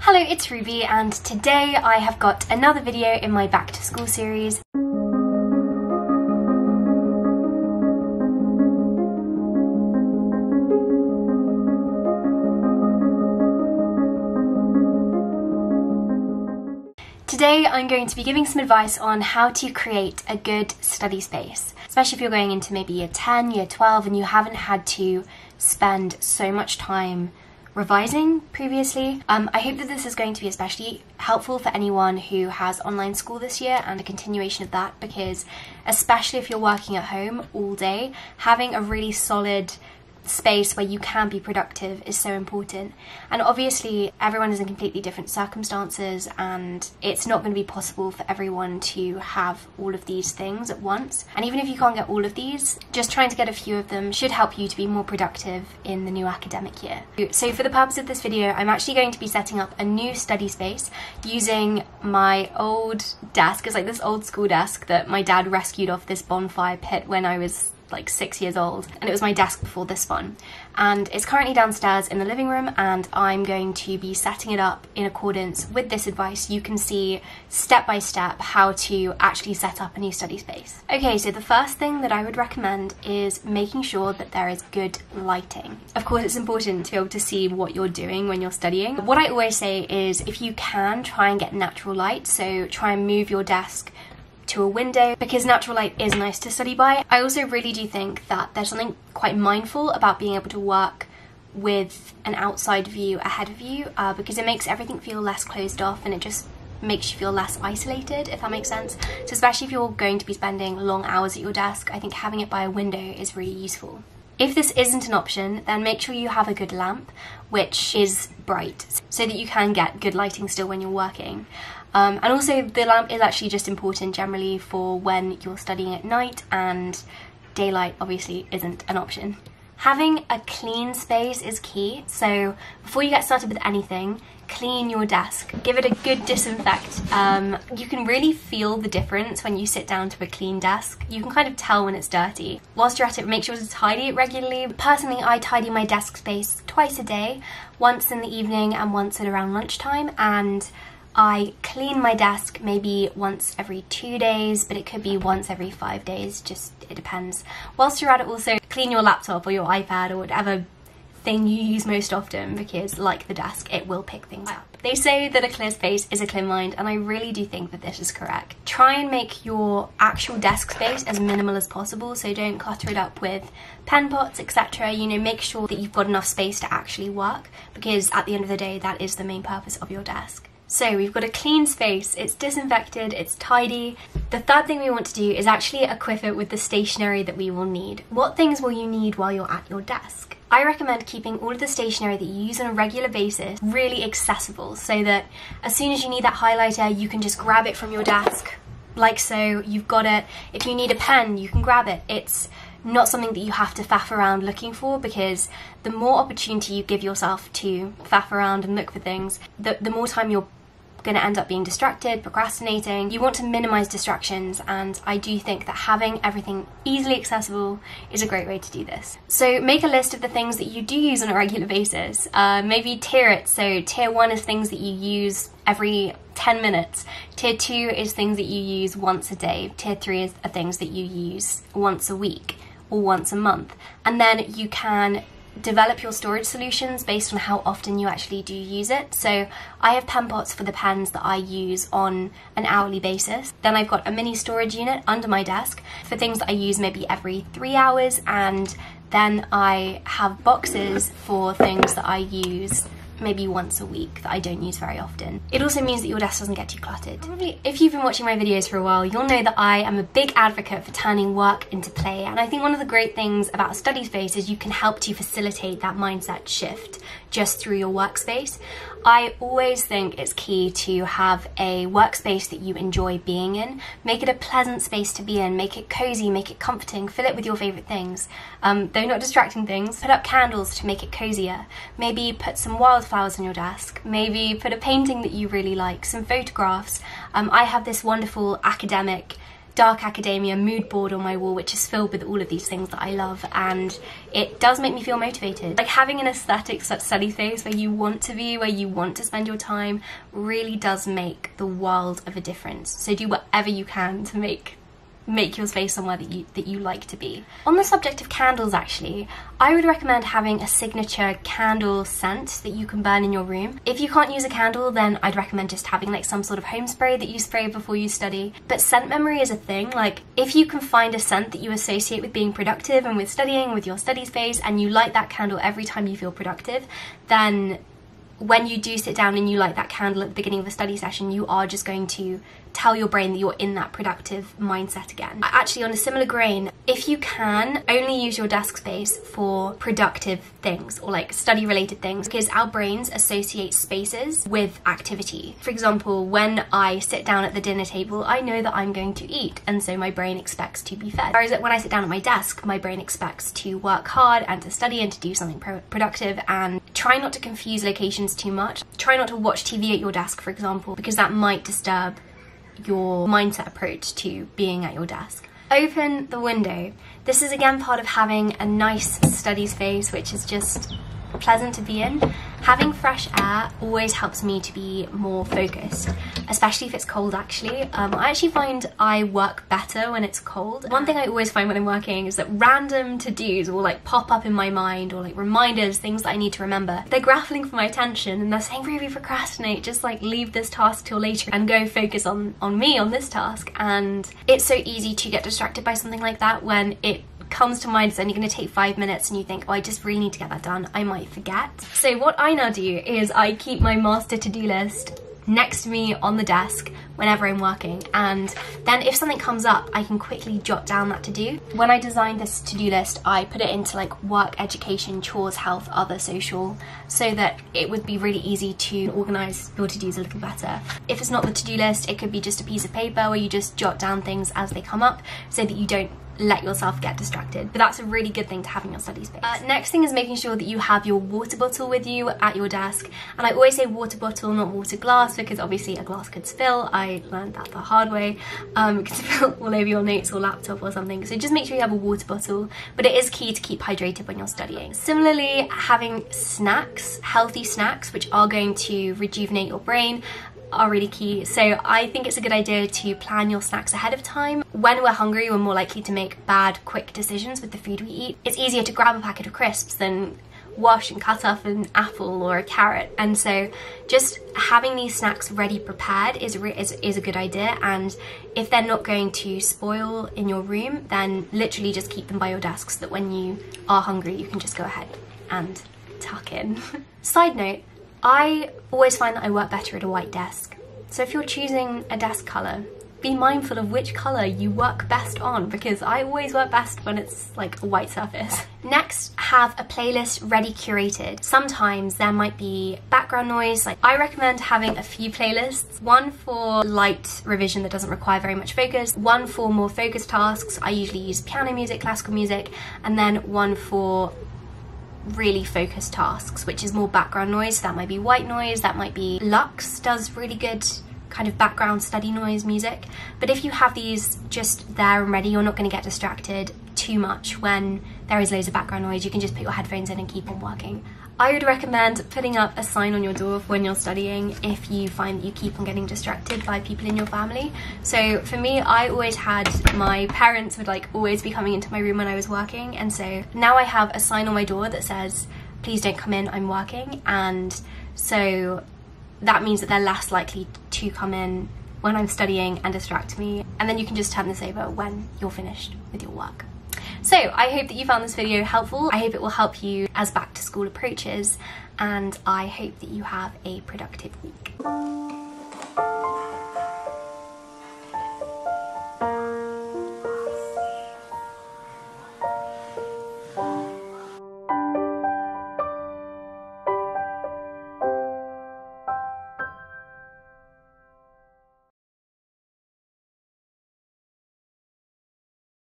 Hello, it's Ruby and today I have got another video in my back to school series. Today I'm going to be giving some advice on how to create a good study space, especially if you're going into maybe year 10, year 12 and you haven't had to spend so much time revising previously. Um, I hope that this is going to be especially helpful for anyone who has online school this year and a continuation of that because especially if you're working at home all day, having a really solid space where you can be productive is so important. And obviously, everyone is in completely different circumstances, and it's not going to be possible for everyone to have all of these things at once. And even if you can't get all of these, just trying to get a few of them should help you to be more productive in the new academic year. So, for the purpose of this video, I'm actually going to be setting up a new study space using my old desk. It's like this old school desk that my dad rescued off this bonfire pit when I was like six years old and it was my desk before this one and it's currently downstairs in the living room and I'm going to be setting it up in accordance with this advice you can see step by step how to actually set up a new study space. Okay so the first thing that I would recommend is making sure that there is good lighting. Of course it's important to be able to see what you're doing when you're studying. What I always say is if you can try and get natural light so try and move your desk to a window because natural light is nice to study by. I also really do think that there's something quite mindful about being able to work with an outside view ahead of you uh, because it makes everything feel less closed off and it just makes you feel less isolated if that makes sense so especially if you're going to be spending long hours at your desk I think having it by a window is really useful if this isn't an option, then make sure you have a good lamp, which is bright, so that you can get good lighting still when you're working. Um, and also the lamp is actually just important generally for when you're studying at night and daylight obviously isn't an option. Having a clean space is key, so before you get started with anything, clean your desk. Give it a good disinfect. Um, you can really feel the difference when you sit down to a clean desk. You can kind of tell when it's dirty. Whilst you're at it, make sure to tidy it regularly. Personally, I tidy my desk space twice a day, once in the evening and once at around lunchtime, and I clean my desk maybe once every two days, but it could be once every five days, just it depends. Whilst you're at it also, clean your laptop or your iPad or whatever thing you use most often because like the desk, it will pick things up. They say that a clear space is a clear mind and I really do think that this is correct. Try and make your actual desk space as minimal as possible so don't clutter it up with pen pots etc. You know make sure that you've got enough space to actually work because at the end of the day that is the main purpose of your desk. So we've got a clean space, it's disinfected, it's tidy. The third thing we want to do is actually equip it with the stationery that we will need. What things will you need while you're at your desk? I recommend keeping all of the stationery that you use on a regular basis really accessible so that as soon as you need that highlighter you can just grab it from your desk like so, you've got it. If you need a pen, you can grab it. It's not something that you have to faff around looking for because the more opportunity you give yourself to faff around and look for things, the, the more time you're going to end up being distracted, procrastinating. You want to minimize distractions, and I do think that having everything easily accessible is a great way to do this. So make a list of the things that you do use on a regular basis. Uh, maybe tier it. So tier one is things that you use every 10 minutes. Tier two is things that you use once a day. Tier three is things that you use once a week or once a month. And then you can develop your storage solutions based on how often you actually do use it. So I have pen pots for the pens that I use on an hourly basis. Then I've got a mini storage unit under my desk for things that I use maybe every three hours and then I have boxes for things that I use maybe once a week that I don't use very often. It also means that your desk doesn't get too cluttered. Probably if you've been watching my videos for a while, you'll know that I am a big advocate for turning work into play. And I think one of the great things about a study space is you can help to facilitate that mindset shift just through your workspace. I always think it's key to have a workspace that you enjoy being in. Make it a pleasant space to be in, make it cozy, make it comforting, fill it with your favourite things. Um, though not distracting things, put up candles to make it cozier. Maybe put some wildflowers on your desk. Maybe put a painting that you really like, some photographs. Um, I have this wonderful academic dark academia mood board on my wall which is filled with all of these things that I love and it does make me feel motivated. Like having an aesthetic such study space where you want to be, where you want to spend your time really does make the world of a difference. So do whatever you can to make make your space somewhere that you that you like to be. On the subject of candles actually, I would recommend having a signature candle scent that you can burn in your room. If you can't use a candle then I'd recommend just having like some sort of home spray that you spray before you study. But scent memory is a thing, like if you can find a scent that you associate with being productive and with studying, with your study space and you light that candle every time you feel productive, then when you do sit down and you light that candle at the beginning of a study session, you are just going to tell your brain that you're in that productive mindset again. Actually, on a similar grain, if you can, only use your desk space for productive things or like study related things because our brains associate spaces with activity. For example, when I sit down at the dinner table, I know that I'm going to eat and so my brain expects to be fed. Whereas when I sit down at my desk, my brain expects to work hard and to study and to do something pro productive and try not to confuse locations too much. Try not to watch TV at your desk, for example, because that might disturb your mindset approach to being at your desk. Open the window. This is again part of having a nice study space which is just pleasant to be in. Having fresh air always helps me to be more focused, especially if it's cold actually. Um, I actually find I work better when it's cold. One thing I always find when I'm working is that random to-dos will like pop up in my mind or like reminders, things that I need to remember. They're grappling for my attention and they're saying, Ruby, procrastinate, just like leave this task till later and go focus on, on me, on this task. And it's so easy to get distracted by something like that when it comes to mind it's only going to take five minutes and you think, oh, I just really need to get that done, I might forget. So what I now do is I keep my master to-do list next to me on the desk whenever I'm working and then if something comes up I can quickly jot down that to do. When I designed this to-do list I put it into like work, education, chores, health, other, social so that it would be really easy to organise your to-dos a little better. If it's not the to-do list it could be just a piece of paper where you just jot down things as they come up so that you don't let yourself get distracted. But that's a really good thing to have in your study space. Uh, next thing is making sure that you have your water bottle with you at your desk. And I always say water bottle, not water glass, because obviously a glass could spill. I learned that the hard way. Um, it could spill all over your notes or laptop or something. So just make sure you have a water bottle. But it is key to keep hydrated when you're studying. Similarly, having snacks, healthy snacks, which are going to rejuvenate your brain are really key. So I think it's a good idea to plan your snacks ahead of time. When we're hungry, we're more likely to make bad, quick decisions with the food we eat. It's easier to grab a packet of crisps than wash and cut off an apple or a carrot and so just having these snacks ready prepared is, is, is a good idea and if they're not going to spoil in your room then literally just keep them by your desk so that when you are hungry you can just go ahead and tuck in. Side note, I always find that I work better at a white desk. So if you're choosing a desk colour, be mindful of which colour you work best on because I always work best when it's like a white surface. Next, have a playlist ready curated. Sometimes there might be background noise, like I recommend having a few playlists. One for light revision that doesn't require very much focus, one for more focused tasks, I usually use piano music, classical music, and then one for really focused tasks, which is more background noise. That might be white noise, that might be Lux does really good kind of background study noise music. But if you have these just there and ready, you're not going to get distracted too much when there is loads of background noise. You can just put your headphones in and keep on working. I would recommend putting up a sign on your door when you're studying if you find that you keep on getting distracted by people in your family. So for me, I always had my parents would like always be coming into my room when I was working. And so now I have a sign on my door that says, please don't come in, I'm working. And so that means that they're less likely to come in when I'm studying and distract me. And then you can just turn this over when you're finished with your work. So I hope that you found this video helpful. I hope it will help you as back to school approaches and I hope that you have a productive week.